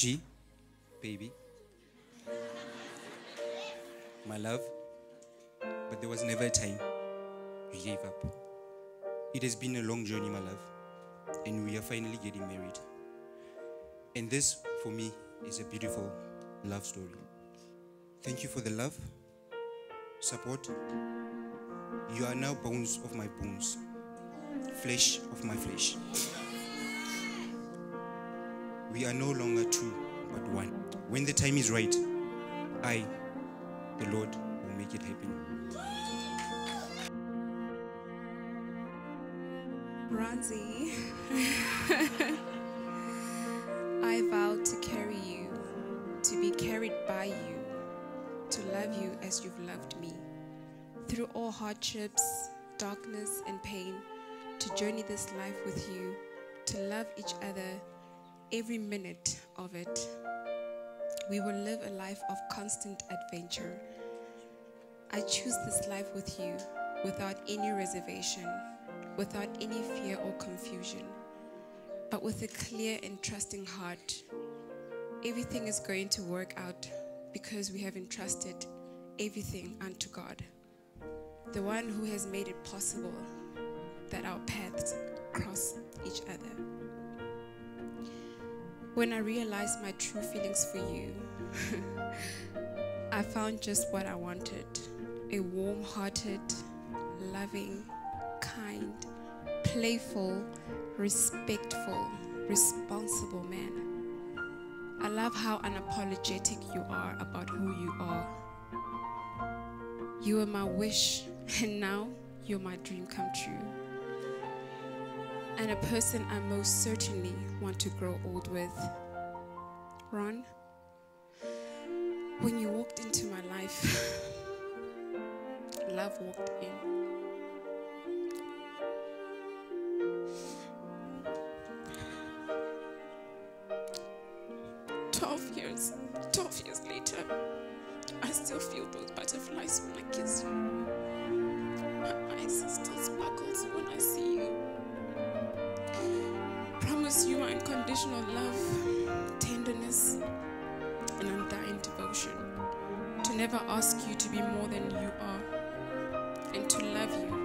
G, baby. My love. But there was never a time we gave up. It has been a long journey, my love. And we are finally getting married. And this, for me, is a beautiful love story. Thank you for the love, support. You are now bones of my bones, flesh of my flesh. We are no longer two, but one. When the time is right, I, the Lord, will make it happen. Ronzi, I vow to carry you, to be carried by you, to love you as you've loved me. Through all hardships, darkness, and pain, to journey this life with you, to love each other every minute of it. We will live a life of constant adventure. I choose this life with you without any reservation, without any fear or confusion, but with a clear and trusting heart. Everything is going to work out because we have entrusted everything unto God, the one who has made it possible that our paths cross each other. When I realized my true feelings for you, I found just what I wanted a warm hearted, loving, kind, playful, respectful, responsible man. I love how unapologetic you are about who you are. You were my wish, and now you're my dream come true. And a person I most certainly want to grow old with. Ron, when you walked into my life, love walked in. Twelve years, twelve years later, I still feel those butterflies when I kiss you. My eyes still sparkles when I see you. You unconditional love, tenderness, and undying devotion. To never ask you to be more than you are, and to love you